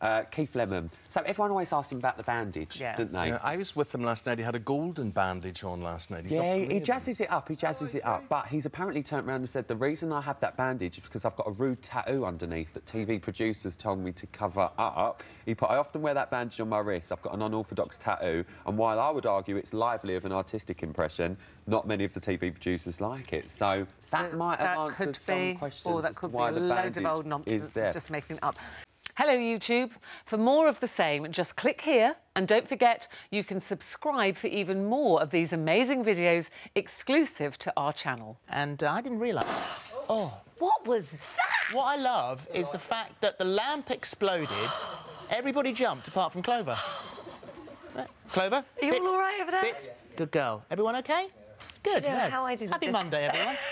Uh, Keith Lemon. So everyone always asked him about the bandage, Yeah. didn't they? Yeah, I was with him last night. He had a golden bandage on last night. He's Yeah, he, he jazzes it up, he jazzes it up. But he's apparently turned around and said, the reason I have that bandage is because I've got a rude tattoo underneath that TV producers told me to cover up. He put, I often wear that bandage on my wrist. I've got an unorthodox tattoo. And while I would argue it's lively of an artistic impression, not many of the TV producers like it. So, that So might have that answered could some be, questions or that as to could be why a the load bandage of old nonsense, is there. just making it up. Hello, YouTube. For more of the same, just click here and don't forget you can subscribe for even more of these amazing videos exclusive to our channel. and uh, I didn't realise. Oh, What was that? what I love is the fact that the lamp exploded. Everybody jumped apart from Clover. Clover, Are you sit. all right over there? Sit. Good girl. Everyone okay? Good. you know yeah. how I didn't Happy just- Monday, everyone.